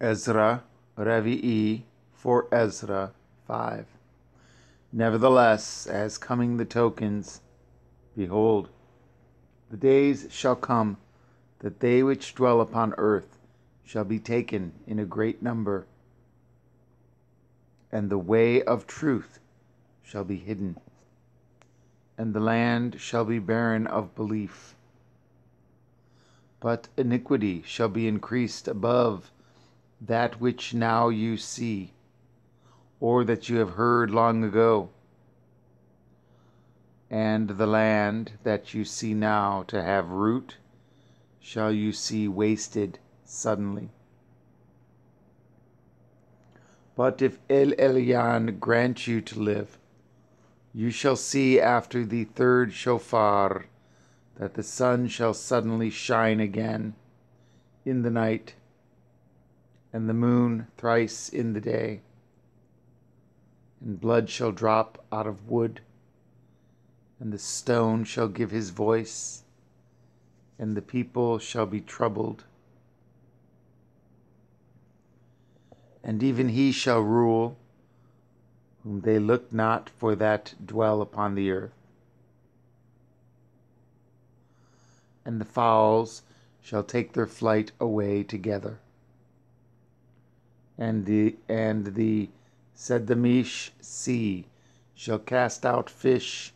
Ezra, Revi'i, for Ezra 5. Nevertheless, as coming the tokens, behold, the days shall come that they which dwell upon earth shall be taken in a great number, and the way of truth shall be hidden, and the land shall be barren of belief. But iniquity shall be increased above that which now you see, or that you have heard long ago. And the land that you see now to have root shall you see wasted suddenly. But if El Elyon grant you to live, you shall see after the third shofar that the sun shall suddenly shine again in the night, and the moon thrice in the day, and blood shall drop out of wood, and the stone shall give his voice, and the people shall be troubled. And even he shall rule, whom they look not for that dwell upon the earth. And the fowls shall take their flight away together. And the and the Sedamish sea shall cast out fish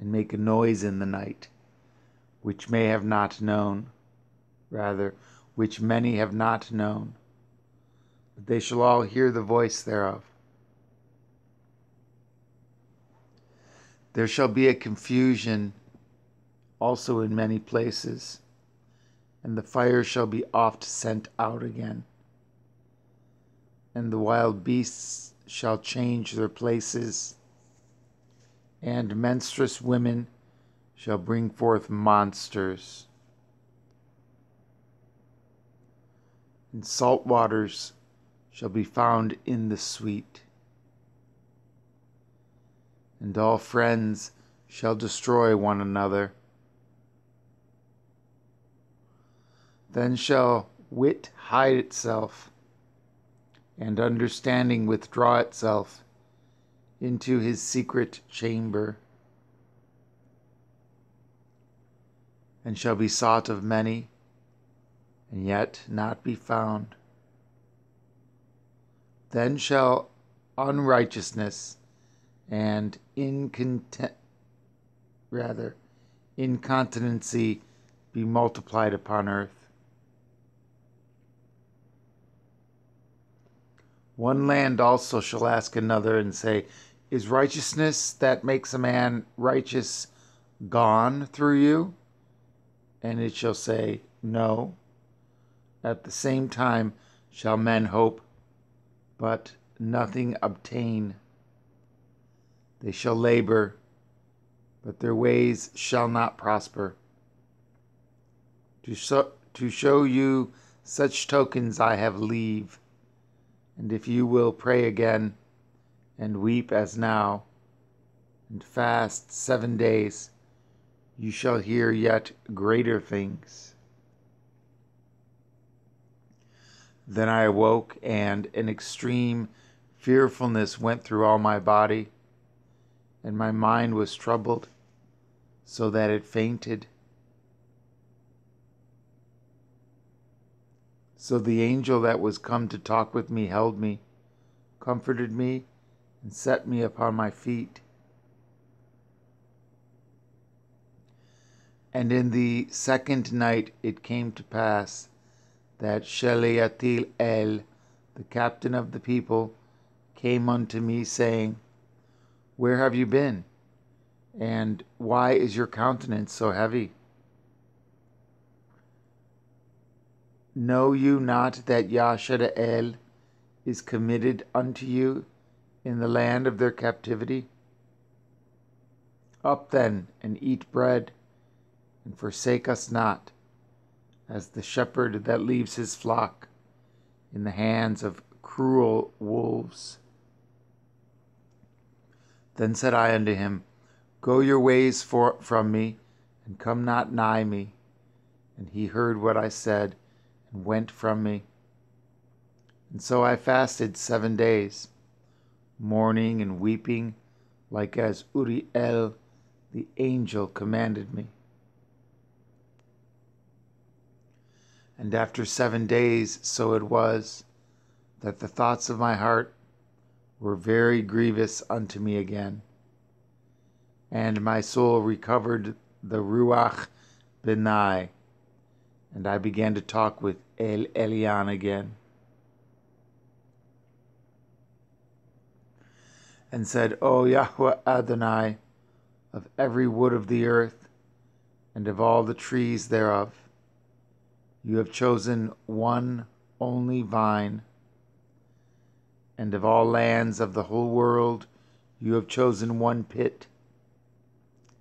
and make a noise in the night which may have not known, rather, which many have not known, but they shall all hear the voice thereof. There shall be a confusion also in many places, and the fire shall be oft sent out again, and the wild beasts shall change their places, and menstruous women shall bring forth monsters. And salt waters shall be found in the sweet. And all friends shall destroy one another. Then shall wit hide itself, and understanding withdraw itself into his secret chamber. and shall be sought of many, and yet not be found. Then shall unrighteousness and incontent, rather, incontinency be multiplied upon earth. One land also shall ask another and say, Is righteousness that makes a man righteous gone through you? and it shall say, No. At the same time shall men hope, but nothing obtain. They shall labor, but their ways shall not prosper. To, so, to show you such tokens I have leave, and if you will pray again, and weep as now, and fast seven days, you shall hear yet greater things. Then I awoke, and an extreme fearfulness went through all my body, and my mind was troubled, so that it fainted. So the angel that was come to talk with me held me, comforted me, and set me upon my feet. And in the second night it came to pass that Sheliatil El, the captain of the people, came unto me, saying, Where have you been? And why is your countenance so heavy? Know you not that Yashara'el is committed unto you in the land of their captivity? Up then and eat bread and forsake us not, as the shepherd that leaves his flock in the hands of cruel wolves. Then said I unto him, Go your ways for, from me, and come not nigh me. And he heard what I said, and went from me. And so I fasted seven days, mourning and weeping, like as Uriel the angel commanded me. And after seven days, so it was, that the thoughts of my heart were very grievous unto me again. And my soul recovered the Ruach Benai, and I began to talk with El Elyon again. And said, O Yahweh Adonai, of every wood of the earth, and of all the trees thereof, you have chosen one only vine. And of all lands of the whole world you have chosen one pit,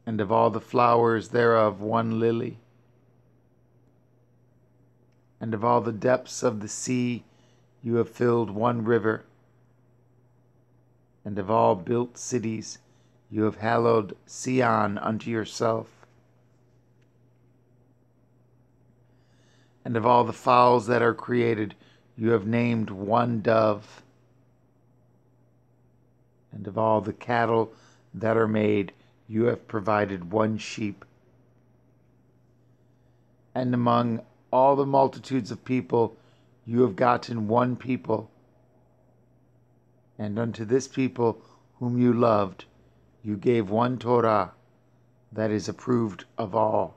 and of all the flowers thereof one lily, and of all the depths of the sea you have filled one river, and of all built cities you have hallowed Sion unto yourself. And of all the fowls that are created, you have named one dove and of all the cattle that are made, you have provided one sheep. And among all the multitudes of people, you have gotten one people. And unto this people whom you loved, you gave one Torah that is approved of all.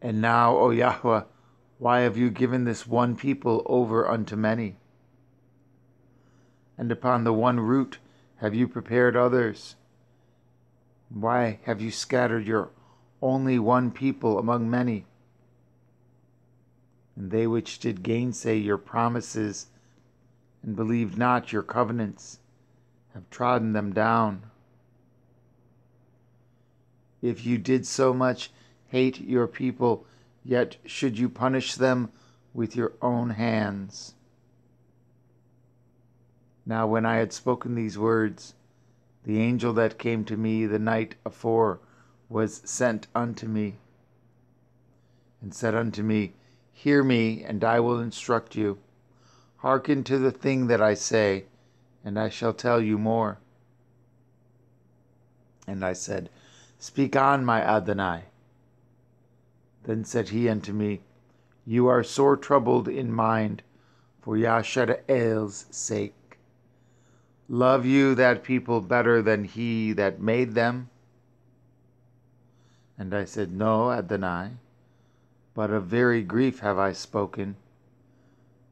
And now, O Yahweh, why have you given this one people over unto many? and upon the one root have you prepared others? Why have you scattered your only one people among many? And they which did gainsay your promises and believed not your covenants have trodden them down. If you did so much hate your people, yet should you punish them with your own hands. Now, when I had spoken these words, the angel that came to me the night afore was sent unto me, and said unto me, Hear me, and I will instruct you. Hearken to the thing that I say, and I shall tell you more. And I said, Speak on, my Adonai. Then said he unto me, You are sore troubled in mind for Yashar'el's sake. Love you that people better than he that made them? And I said, No, Adonai, but of very grief have I spoken,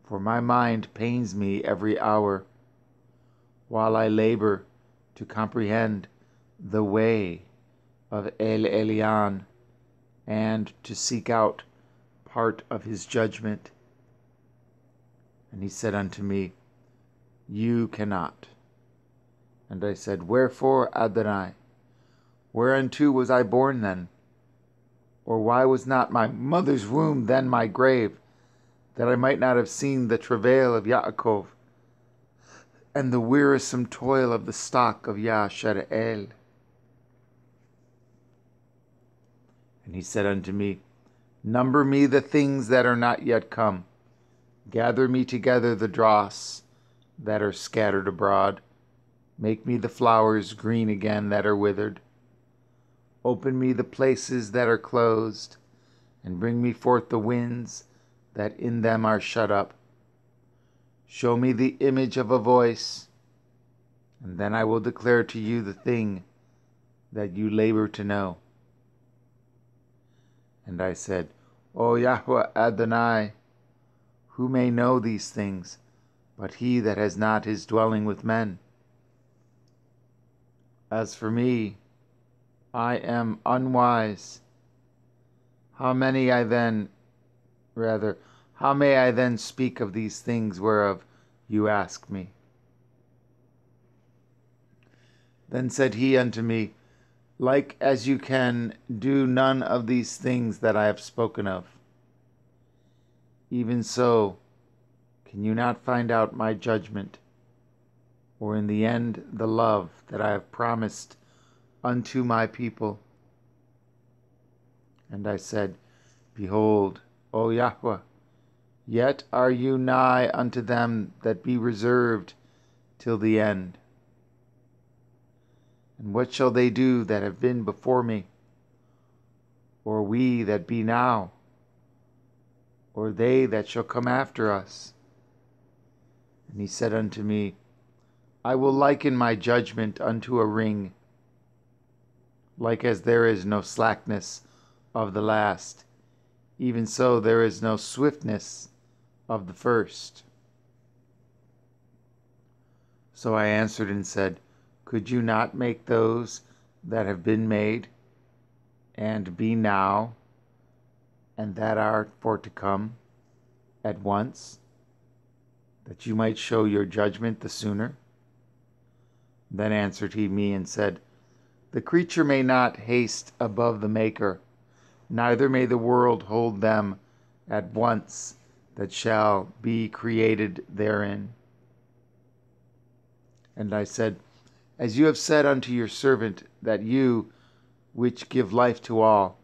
for my mind pains me every hour, while I labor to comprehend the way of El Elyon and to seek out part of his judgment. And he said unto me, You cannot. And I said, Wherefore, Adonai? Whereunto was I born then? Or why was not my mother's womb then my grave, that I might not have seen the travail of Yaakov, and the wearisome toil of the stock of Yashar'el? And he said unto me, Number me the things that are not yet come. Gather me together the dross that are scattered abroad Make me the flowers green again that are withered. Open me the places that are closed, and bring me forth the winds that in them are shut up. Show me the image of a voice, and then I will declare to you the thing that you labor to know. And I said, O Yahweh Adonai, who may know these things, but he that has not his dwelling with men? As for me, I am unwise. How many I then, rather, how may I then speak of these things whereof you ask me? Then said he unto me, Like as you can do none of these things that I have spoken of, even so can you not find out my judgment or in the end the love that I have promised unto my people. And I said, Behold, O Yahweh, Yet are you nigh unto them that be reserved till the end. And what shall they do that have been before me? Or we that be now? Or they that shall come after us? And he said unto me, I will liken my judgment unto a ring, like as there is no slackness of the last, even so there is no swiftness of the first. So I answered and said, Could you not make those that have been made, and be now, and that are for to come, at once, that you might show your judgment the sooner? Then answered he me and said, The creature may not haste above the Maker, neither may the world hold them at once that shall be created therein. And I said, As you have said unto your servant, that you, which give life to all,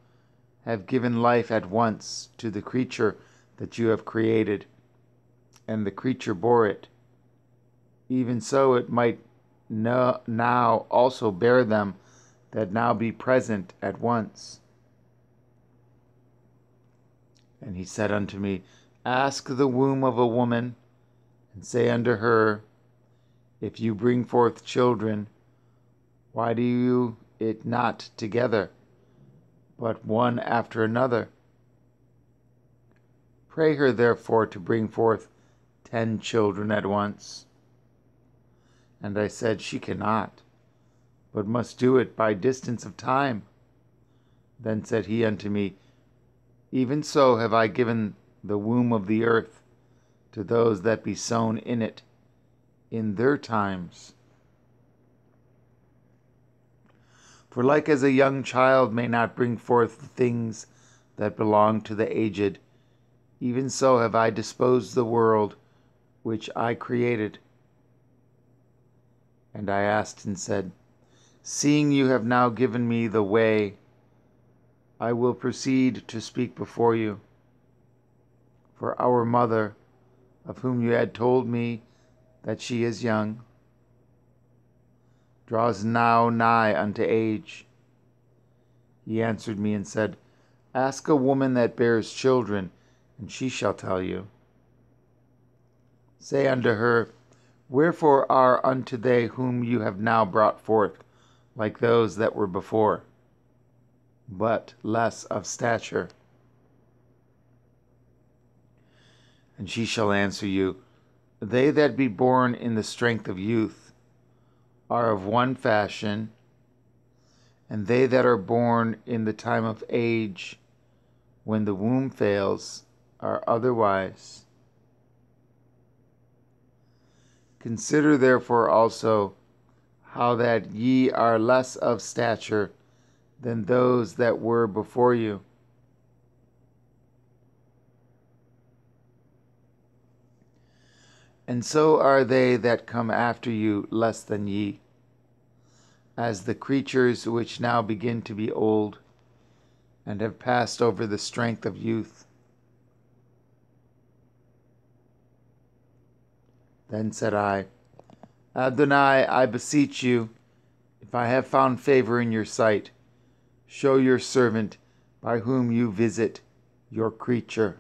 have given life at once to the creature that you have created, and the creature bore it, even so it might now also bear them that now be present at once. And he said unto me, Ask the womb of a woman, and say unto her, If you bring forth children, why do you it not together, but one after another? Pray her therefore to bring forth ten children at once. And I said, She cannot, but must do it by distance of time. Then said he unto me, Even so have I given the womb of the earth to those that be sown in it in their times. For like as a young child may not bring forth the things that belong to the aged, even so have I disposed the world which I created. And I asked and said, Seeing you have now given me the way, I will proceed to speak before you for our mother, of whom you had told me that she is young, draws now nigh unto age. He answered me and said, Ask a woman that bears children, and she shall tell you. Say unto her, Wherefore are unto they whom you have now brought forth like those that were before, but less of stature? And she shall answer you, They that be born in the strength of youth are of one fashion, and they that are born in the time of age, when the womb fails, are otherwise. Consider therefore also how that ye are less of stature than those that were before you. And so are they that come after you less than ye, as the creatures which now begin to be old, and have passed over the strength of youth. Then said I, Adonai, I beseech you, if I have found favor in your sight, show your servant by whom you visit your creature.